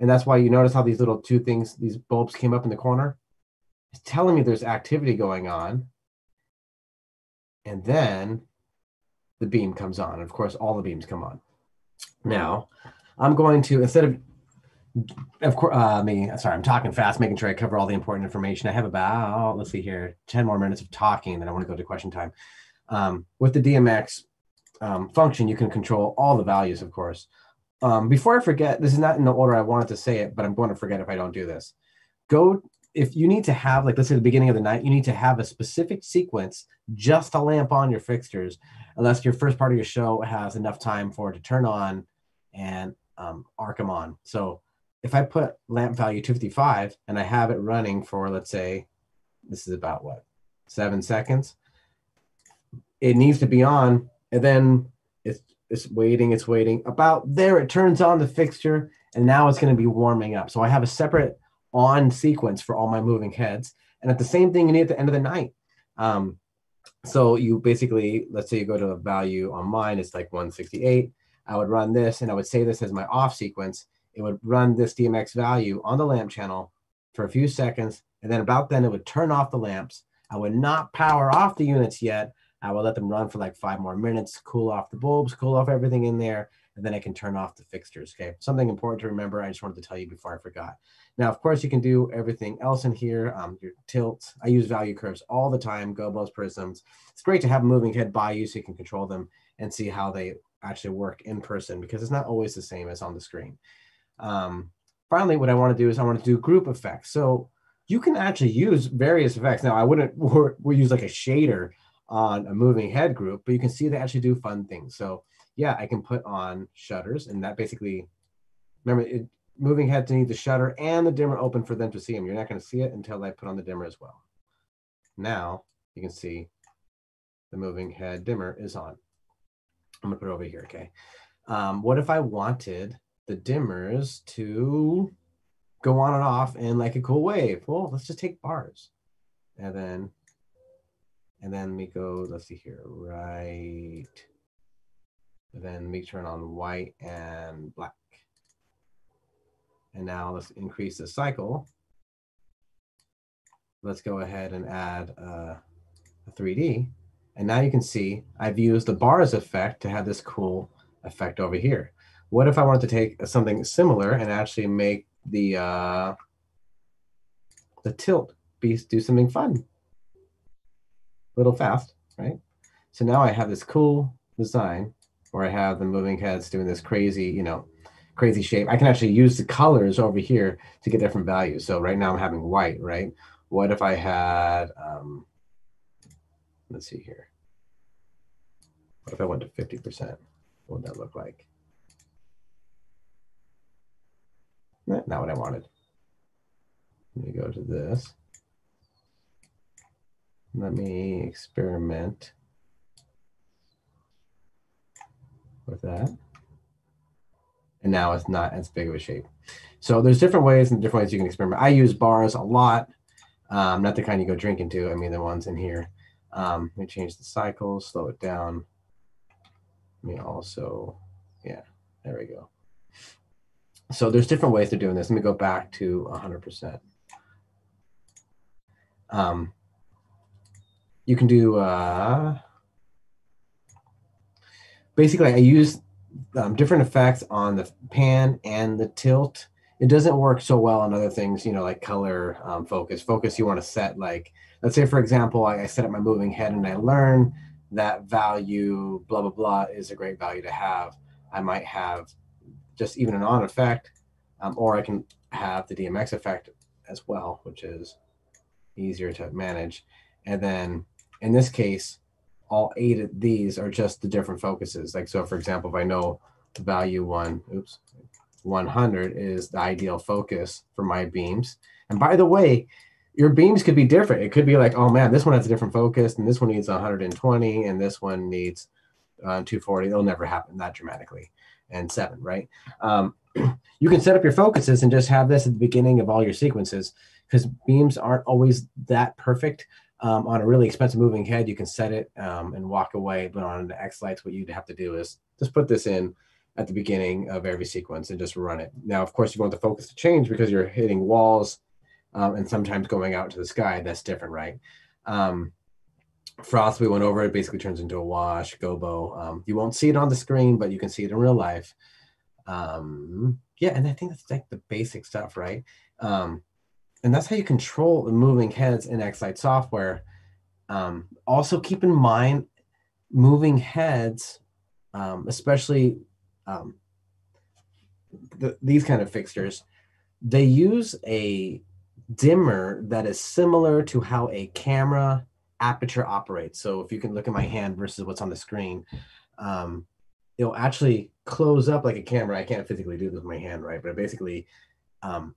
And that's why you notice how these little two things, these bulbs came up in the corner. Telling me there's activity going on. And then the beam comes on. And of course, all the beams come on. Now, I'm going to, instead of of course, uh, me. Sorry, I'm talking fast, making sure I cover all the important information. I have about let's see here, ten more minutes of talking, then I want to go to question time. Um, with the DMX um, function, you can control all the values, of course. Um, before I forget, this is not in the order I wanted to say it, but I'm going to forget if I don't do this. Go if you need to have like let's say the beginning of the night, you need to have a specific sequence just to lamp on your fixtures, unless your first part of your show has enough time for it to turn on and um, arc them on. So if I put lamp value 255 and I have it running for, let's say, this is about what, seven seconds, it needs to be on. And then it's, it's waiting, it's waiting. About there, it turns on the fixture and now it's going to be warming up. So I have a separate on sequence for all my moving heads. And at the same thing, you need at the end of the night. Um, so you basically, let's say you go to a value on mine, it's like 168. I would run this and I would say this as my off sequence it would run this DMX value on the lamp channel for a few seconds, and then about then it would turn off the lamps. I would not power off the units yet. I will let them run for like five more minutes, cool off the bulbs, cool off everything in there, and then I can turn off the fixtures. Okay. Something important to remember. I just wanted to tell you before I forgot. Now, of course, you can do everything else in here. Um, your tilts. I use value curves all the time, gobos, prisms. It's great to have a moving head by you so you can control them and see how they actually work in person because it's not always the same as on the screen. Um, finally, what I want to do is I want to do group effects. So you can actually use various effects. Now, I wouldn't we use like a shader on a moving head group, but you can see they actually do fun things. So yeah, I can put on shutters and that basically, remember it, moving heads need the shutter and the dimmer open for them to see them. You're not going to see it until I put on the dimmer as well. Now you can see the moving head dimmer is on. I'm gonna put it over here, okay? Um, what if I wanted the dimmers to go on and off in like a cool wave? Well, let's just take bars. And then, and then we go, let's see here, right. Then we turn on white and black. And now let's increase the cycle. Let's go ahead and add uh, a 3D. And now you can see I've used the bars effect to have this cool effect over here. What if I wanted to take something similar and actually make the uh, the tilt be do something fun? A little fast, right? So now I have this cool design where I have the moving heads doing this crazy, you know, crazy shape. I can actually use the colors over here to get different values. So right now I'm having white, right? What if I had, um, let's see here. What if I went to 50%? What would that look like? Not what I wanted. Let me go to this. Let me experiment with that. And now it's not as big of a shape. So there's different ways and different ways you can experiment. I use bars a lot. Um, not the kind you go drinking to. I mean the ones in here. Um, let me change the cycle, slow it down. Let me also, yeah, there we go. So there's different ways of doing this. Let me go back to 100%. Um, you can do, uh, basically I use um, different effects on the pan and the tilt it doesn't work so well on other things, you know, like color um, focus. Focus you want to set like, let's say for example, I, I set up my moving head and I learn that value, blah blah blah, is a great value to have. I might have just even an on effect, um, or I can have the DMX effect as well, which is easier to manage. And then in this case, all eight of these are just the different focuses. Like so, for example, if I know the value one, oops, 100 is the ideal focus for my beams. And by the way, your beams could be different. It could be like, oh man, this one has a different focus, and this one needs 120, and this one needs uh, 240. It'll never happen that dramatically. And seven, right? Um, you can set up your focuses and just have this at the beginning of all your sequences because beams aren't always that perfect. Um, on a really expensive moving head, you can set it um, and walk away. But on the xLights, what you'd have to do is just put this in at the beginning of every sequence and just run it. Now, of course, you want the focus to change because you're hitting walls um, and sometimes going out to the sky. That's different, right? Um, Frost, we went over it, basically turns into a wash, gobo. Um, you won't see it on the screen, but you can see it in real life. Um, yeah, and I think that's like the basic stuff, right? And that's how you control the moving heads in xLight software. Um, also, keep in mind moving heads, um, especially um, the, these kind of fixtures, they use a dimmer that is similar to how a camera aperture operates. So if you can look at my hand versus what's on the screen, um, it'll actually close up like a camera. I can't physically do this with my hand, right? But basically, um,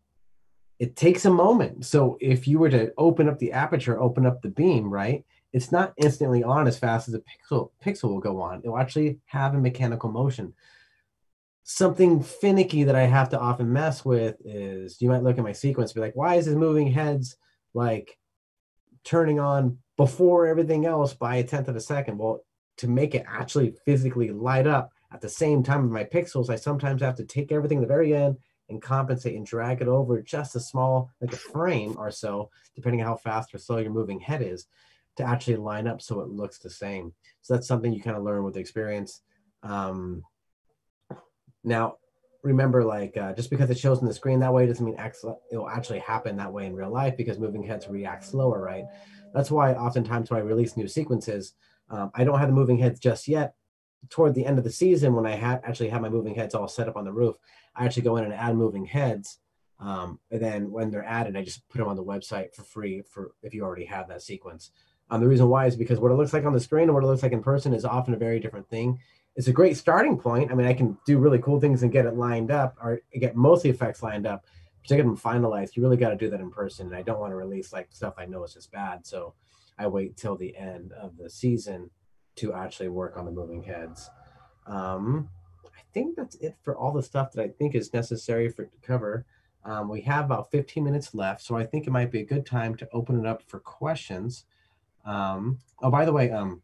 it takes a moment. So if you were to open up the aperture, open up the beam, right? It's not instantly on as fast as a pixel pixel will go on. It'll actually have a mechanical motion something finicky that I have to often mess with is you might look at my sequence, be like, why is this moving heads like turning on before everything else by a tenth of a second? Well, to make it actually physically light up at the same time of my pixels, I sometimes have to take everything at the very end and compensate and drag it over just a small, like a frame or so, depending on how fast or slow your moving head is, to actually line up so it looks the same. So that's something you kind of learn with experience. Um, now, remember, like uh, just because it shows on the screen that way doesn't mean it will actually happen that way in real life because moving heads react slower, right? That's why oftentimes when I release new sequences, um, I don't have the moving heads just yet. Toward the end of the season, when I had actually have my moving heads all set up on the roof, I actually go in and add moving heads. Um, and then when they're added, I just put them on the website for free for if you already have that sequence. Um, the reason why is because what it looks like on the screen and what it looks like in person is often a very different thing. It's a great starting point. I mean, I can do really cool things and get it lined up or get most of the effects lined up. But to get them finalized, you really got to do that in person. And I don't want to release like stuff I know is just bad. So I wait till the end of the season to actually work on the moving heads. Um, I think that's it for all the stuff that I think is necessary for to cover. Um, we have about 15 minutes left, so I think it might be a good time to open it up for questions. Um, oh, by the way, um,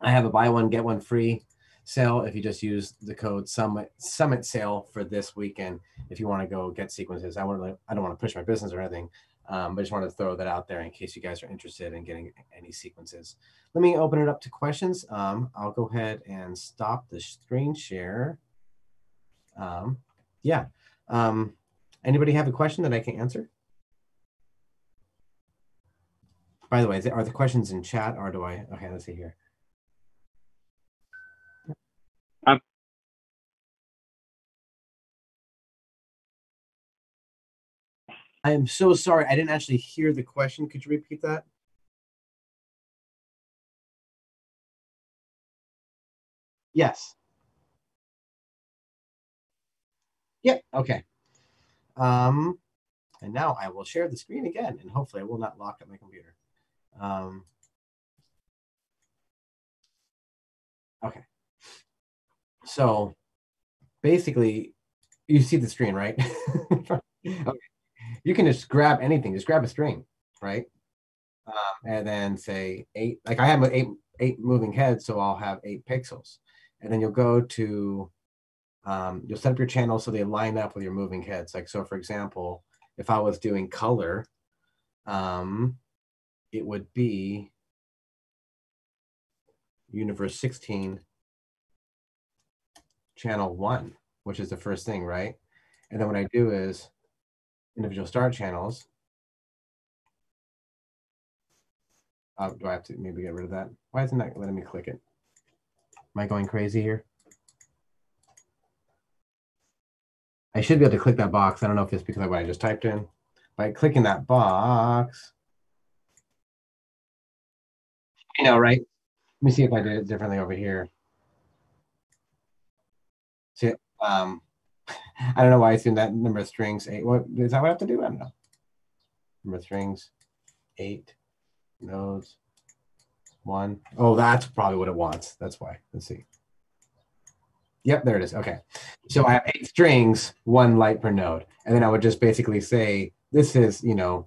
I have a buy one get one free sale if you just use the code summit summit sale for this weekend. If you want to go get sequences, I want to I don't want to push my business or anything, um, but I just wanted to throw that out there in case you guys are interested in getting any sequences. Let me open it up to questions. Um, I'll go ahead and stop the screen share. Um, yeah. Um, anybody have a question that I can answer? By the way, are the questions in chat or do I? Okay, let's see here. I am so sorry. I didn't actually hear the question. Could you repeat that? Yes. Yep. Okay. Um, and now I will share the screen again, and hopefully I will not lock up my computer. Um, okay. So basically, you see the screen, right? okay. You can just grab anything, just grab a string, right? Um, and then say eight, like I have eight, eight moving heads, so I'll have eight pixels. And then you'll go to, um, you'll set up your channel so they line up with your moving heads. Like, so for example, if I was doing color, um, it would be universe 16 channel one, which is the first thing, right? And then what I do is individual start channels. Uh, do I have to maybe get rid of that? Why isn't that letting me click it? Am I going crazy here? I should be able to click that box. I don't know if it's because of what I just typed in. By clicking that box, you know, right? Let me see if I did it differently over here. See, um, I don't know why I assumed that number of strings eight. What is that? What I have to do? I don't know. Number of strings eight nodes one. Oh, that's probably what it wants. That's why. Let's see. Yep, there it is. Okay. So I have eight strings, one light per node. And then I would just basically say, this is, you know,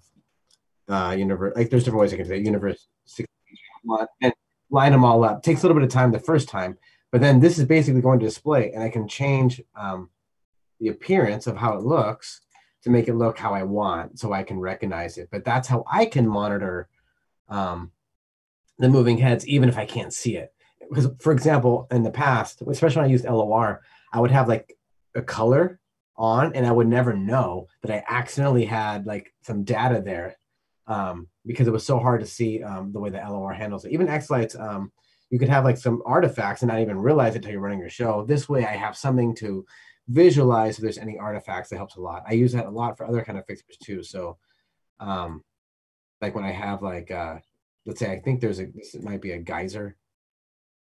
uh, universe, like there's different ways I can say universe six, and line them all up. Takes a little bit of time the first time, but then this is basically going to display and I can change um, the appearance of how it looks to make it look how I want so I can recognize it. But that's how I can monitor um, the moving heads, even if I can't see it. Because, for example, in the past, especially when I used LOR, I would have like a color on and I would never know that I accidentally had like some data there um, because it was so hard to see um, the way the LOR handles it. Even xLights, um, you could have like some artifacts and not even realize it until you're running your show. This way I have something to visualize if there's any artifacts that helps a lot. I use that a lot for other kind of fixtures too. So um, like when I have like uh, let's say I think there's a this might be a geyser.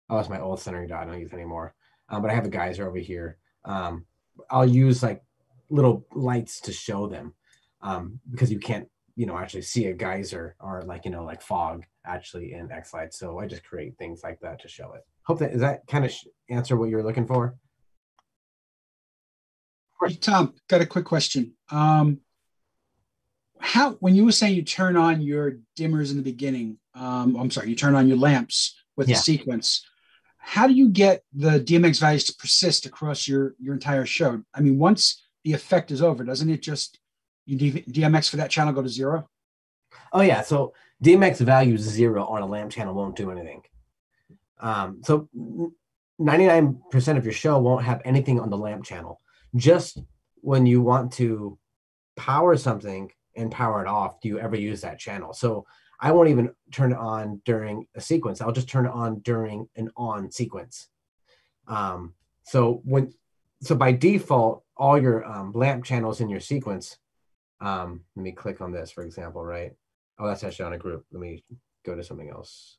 Oh, it's my old centering dot. I don't use anymore. Um, but I have a geyser over here. Um, I'll use like little lights to show them um, because you can't, you know, actually see a geyser or like you know like fog actually in xLight. So I just create things like that to show it. Hope that is that kind of answer what you're looking for. Tom, got a quick question. Um, how when you were saying you turn on your dimmers in the beginning, um, I'm sorry, you turn on your lamps with yeah. the sequence. How do you get the DMX values to persist across your your entire show? I mean, once the effect is over, doesn't it? Just you DMX for that channel go to zero. Oh yeah, so DMX value zero on a lamp channel won't do anything. Um, so 99% of your show won't have anything on the lamp channel. Just when you want to power something and power it off, do you ever use that channel? So I won't even turn it on during a sequence. I'll just turn it on during an on sequence. Um, so when so by default, all your um, lamp channels in your sequence. Um, let me click on this, for example, right? Oh, that's actually on a group. Let me go to something else.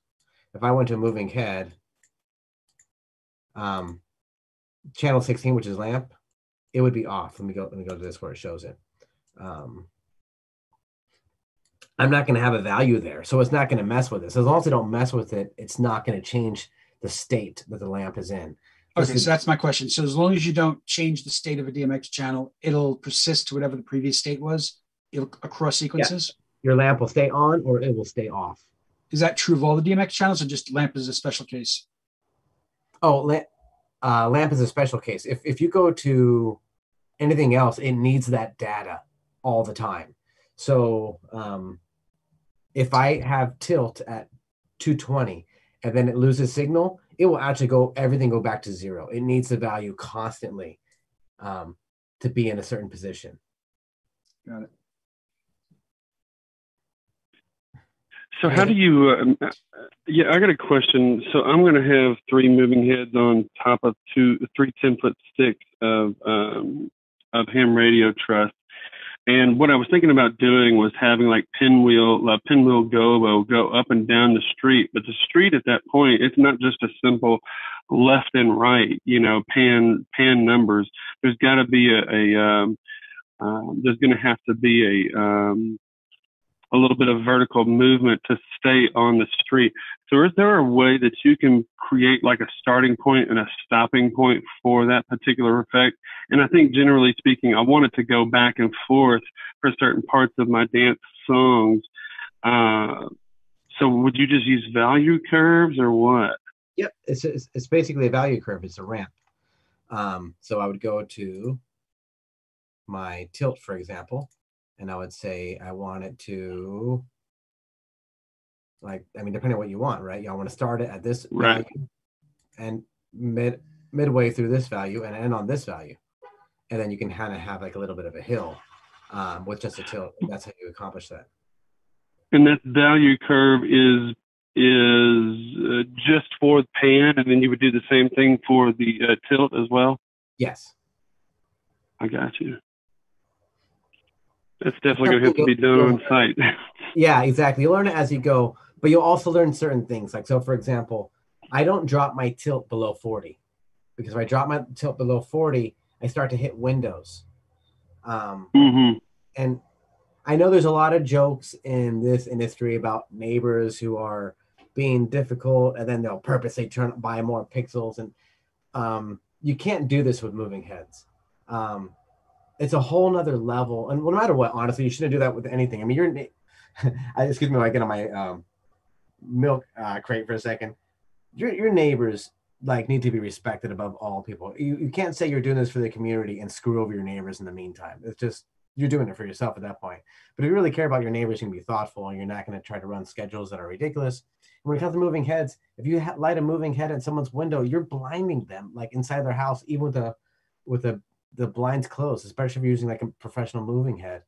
If I went to moving head, um, channel 16, which is lamp, it would be off. Let me go, let me go to this where it shows it. Um, I'm not going to have a value there. So it's not going to mess with this. As long as I don't mess with it, it's not going to change the state that the lamp is in. Okay, is, so that's my question. So as long as you don't change the state of a DMX channel, it'll persist to whatever the previous state was it'll, across sequences? Yeah. Your lamp will stay on or it will stay off. Is that true of all the DMX channels or just lamp is a special case? Oh, lamp, uh, lamp is a special case. If, if you go to anything else, it needs that data all the time. So um, if I have tilt at 220 and then it loses signal, it will actually go everything go back to zero. It needs the value constantly um, to be in a certain position. Got it. So how do you? Um, yeah, I got a question. So I'm going to have three moving heads on top of two, three ten foot sticks of um, of ham radio truss. And what I was thinking about doing was having like pinwheel, uh, pinwheel gobo go up and down the street. But the street at that point, it's not just a simple left and right, you know, pan pan numbers. There's got to be a, a um, uh, there's going to have to be a um, a little bit of vertical movement to stay on the street. So is there a way that you can create like a starting point and a stopping point for that particular effect? And I think generally speaking, I want it to go back and forth for certain parts of my dance songs. Uh, so would you just use value curves or what? Yep, it's, it's, it's basically a value curve. It's a ramp. Um, so I would go to my tilt, for example, and I would say I want it to like I mean depending on what you want, right? Y'all want to start it at this right. value and mid midway through this value and end on this value. And then you can kind of have like a little bit of a hill um, with just a tilt. That's how you accomplish that. And that value curve is is uh, just for the pan, and then you would do the same thing for the uh, tilt as well. Yes. I got you. It's definitely going to have to be done on site. yeah, exactly. You learn it as you go, but you'll also learn certain things. Like, so for example, I don't drop my tilt below 40 because if I drop my tilt below 40, I start to hit windows. Um, mm-hmm. And I know there's a lot of jokes in this industry about neighbors who are being difficult and then they'll purposely turn buy more pixels. And um, you can't do this with moving heads. Um, it's a whole nother level. And no matter what, honestly, you shouldn't do that with anything. I mean, you're, excuse me, I get on my um, milk uh, crate for a second. Your, your neighbors like need to be respected above all people. You, you can't say you're doing this for the community and screw over your neighbors in the meantime. It's just, you're doing it for yourself at that point. But if you really care about your neighbors, you can be thoughtful and you're not going to try to run schedules that are ridiculous. And when it comes to moving heads, if you ha- light a moving head at someone's window, you're blinding them like inside their house, even with a with a the blinds closed, especially if you're using like a professional moving head.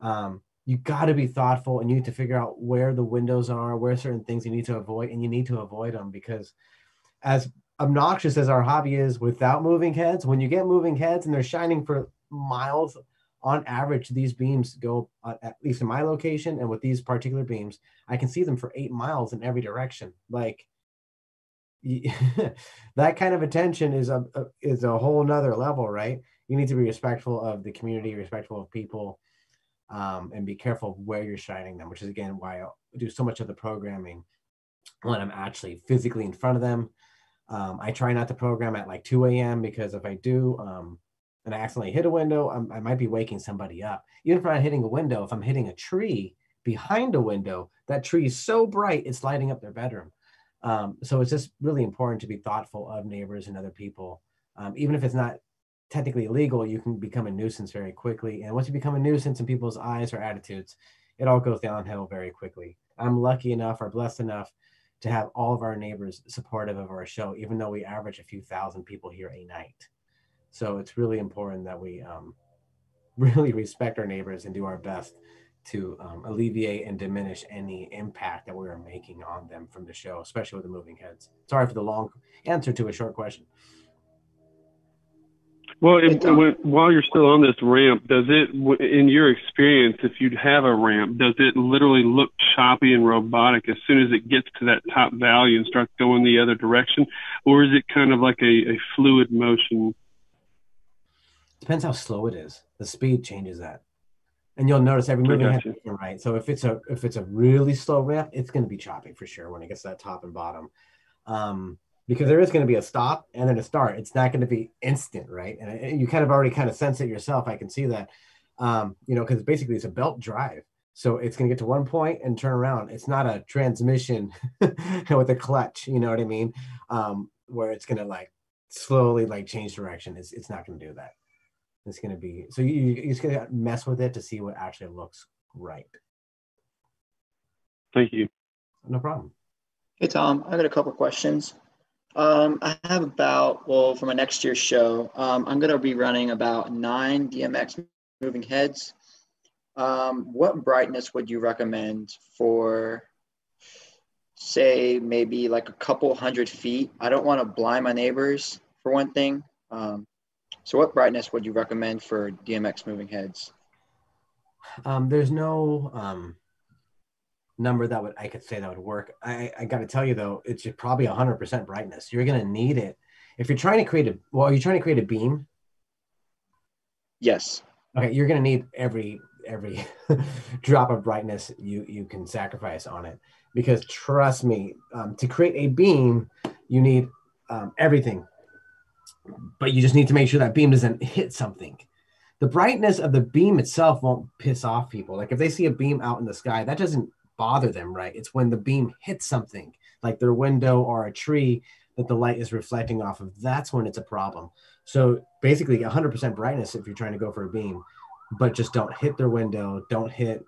Um, you got to be thoughtful and you need to figure out where the windows are, where certain things you need to avoid, and you need to avoid them because as obnoxious as our hobby is without moving heads, when you get moving heads and they're shining for miles, on average, these beams go uh, at least in my location and with these particular beams, I can see them for eight miles in every direction. Like that kind of attention is a, a is a whole nother level, right? You need to be respectful of the community, respectful of people, um, and be careful of where you're shining them, which is again why I do so much of the programming when I'm actually physically in front of them. Um, I try not to program at like 2 a.m. because if I do, um, and I accidentally hit a window, I'm, i might be waking somebody up. Even if I'm not hitting a window, if I'm hitting a tree behind a window, that tree is so bright it's lighting up their bedroom. Um, so it's just really important to be thoughtful of neighbors and other people, um, even if it's not technically illegal, you can become a nuisance very quickly. And once you become a nuisance in people's eyes or attitudes, it all goes downhill very quickly. I'm lucky enough or blessed enough to have all of our neighbors supportive of our show, even though we average a few thousand people here a night. So it's really important that we um, really respect our neighbors and do our best to um, alleviate and diminish any impact that we are making on them from the show, especially with the moving heads. Sorry for the long answer to a short question. Well, when, while you're still on this ramp, does it, in your experience, if you'd have a ramp, does it literally look choppy and robotic as soon as it gets to that top value and starts going the other direction, or is it kind of like a, a fluid motion? Depends how slow it is. The speed changes that, and you'll notice every moving head right. So if it's a if it's a really slow ramp, it's going to be choppy for sure when it gets to that top and bottom. Um, because there is going to be a stop and then a start. It's not going to be instant, right? And you kind of already kind of sense it yourself. I can see that, um, you know, because basically it's a belt drive. So it's going to get to one point and turn around. It's not a transmission with a clutch, you know what I mean? Um, where it's going to like slowly like change direction. It's, it's not going to do that. It's going to be, so you, you just going to mess with it to see what actually looks right. Thank you. No problem. Hey, Tom, I got a couple questions. Um, I have about, well, for my next year's show, um, I'm going to be running about nine DMX moving heads. Um, what brightness would you recommend for, say, maybe like a couple hundred feet? I don't want to blind my neighbors, for one thing. Um, so, what brightness would you recommend for DMX moving heads? Um, there's no um, number that would I could say that would work. I, I got to tell you though, it's probably 100% brightness. You're going to need it if you're trying to create a. Well, are you trying to create a beam? Yes. Okay, you're going to need every every drop of brightness you you can sacrifice on it because trust me, um, to create a beam, you need um, everything. But you just need to make sure that beam doesn't hit something the brightness of the beam itself won't piss off people. Like if they see a beam out in the sky, that doesn't bother them, right? It's when the beam hits something like their window or a tree that the light is reflecting off of. That's when it's a problem. So basically, 100% brightness if you're trying to go for a beam, but just don't hit their window. Don't hit.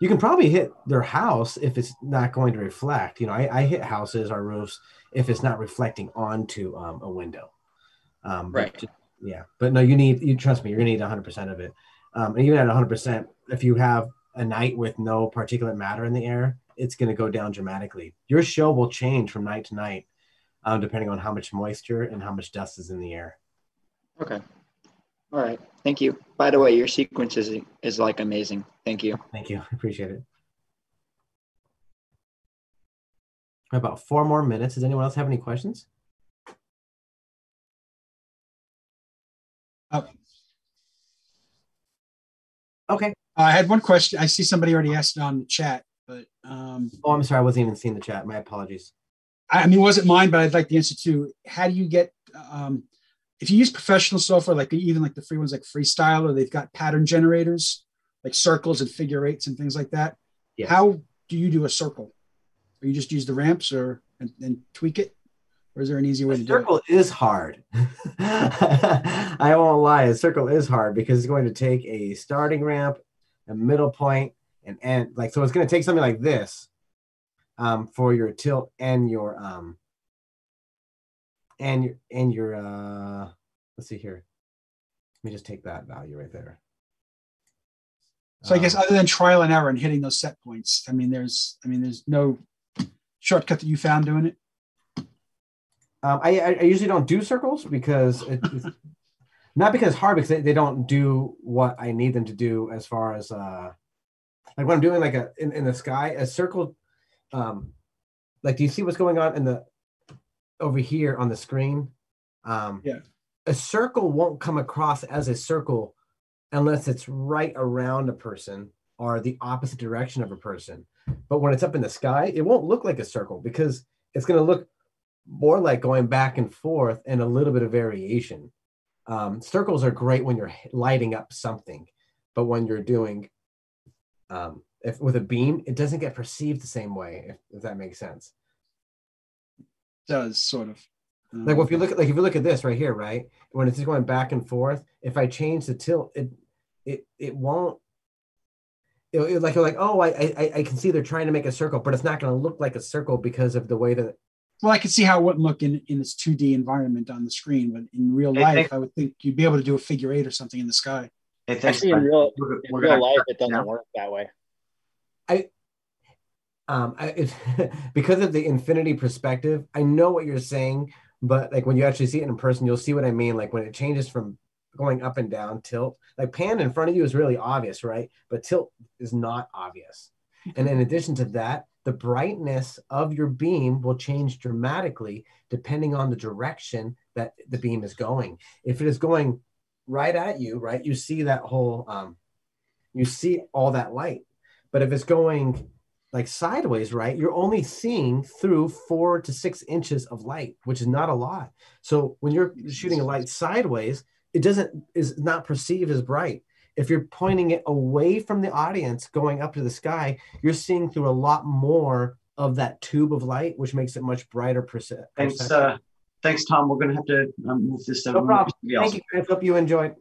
You can probably hit their house if it's not going to reflect. You know, I, I hit houses or roofs if it's not reflecting onto um, a window. Um, right. Just, yeah, but no, you need. You trust me. You're gonna need 100% of it. Um, and even at 100%, if you have a night with no particulate matter in the air, it's going to go down dramatically. Your show will change from night to night, um, depending on how much moisture and how much dust is in the air. Okay. All right. Thank you. By the way, your sequence is, is like amazing. Thank you. Thank you. I appreciate it. About four more minutes. Does anyone else have any questions? Uh, okay. I had one question. I see somebody already asked it on the chat, but um, oh, I'm sorry, I wasn't even seeing the chat. My apologies. I, mean, it wasn't mine, but I'd like the answer to. How do you get um, if you use professional software, like even like the free ones, like Freestyle, or they've got pattern generators, like circles and figure eights and things like that? Yes. How do you do a circle? Or you just use the ramps, or and, and tweak it? or is there an easy way to do it? Circle is hard. I won't lie, a circle is hard because it's going to take a starting ramp a middle point, and end. Like so, it's going to take something like this um, for your tilt and your um and your and your uh let's see here. Let me just take that value right there. So I guess um, other than trial and error and hitting those set points, I mean, there's, I mean, there's no shortcut that you found doing it. Um, I, I usually don't do circles because it, it's not because it's hard because they, they don't do what I need them to do as far as uh like when I'm doing like a in, in the sky, a circle um like do you see what's going on in the over here on the screen? Um yeah. A circle won't come across as a circle unless it's right around a person or the opposite direction of a person. But when it's up in the sky, it won't look like a circle because it's going to look more like going back and forth and a little bit of variation. Um, circles are great when you're lighting up something, but when you're doing um, if with a beam, it doesn't get perceived the same way. If, if that makes sense. It does sort of. Like well, if you look at like if you look at this right here, right? When it's just going back and forth, if I change the tilt, it it it won't. It, it like you're like oh I, I I can see they're trying to make a circle, but it's not going to look like a circle because of the way that. Well, I could see how it wouldn't look in in its 2D environment on the screen, but in real life, think- I would think you'd be able to do a figure eight or something in the sky. Hey, thanks, Actually, in real, We're- in we're real life, it doesn't now. work that way. I. um I, it, because of the infinity perspective i know what you're saying but like when you actually see it in person you'll see what i mean like when it changes from going up and down tilt like pan in front of you is really obvious right but tilt is not obvious and in addition to that the brightness of your beam will change dramatically depending on the direction that the beam is going if it is going right at you right you see that whole um you see all that light but if it's going like sideways, right? You're only seeing through four to six inches of light, which is not a lot. So when you're shooting a light sideways, it doesn't is not perceived as bright. If you're pointing it away from the audience, going up to the sky, you're seeing through a lot more of that tube of light, which makes it much brighter. Perce- Thanks, uh, thanks, Tom. We're gonna have to um, move this. No problem. Thank you. guys. hope you enjoyed.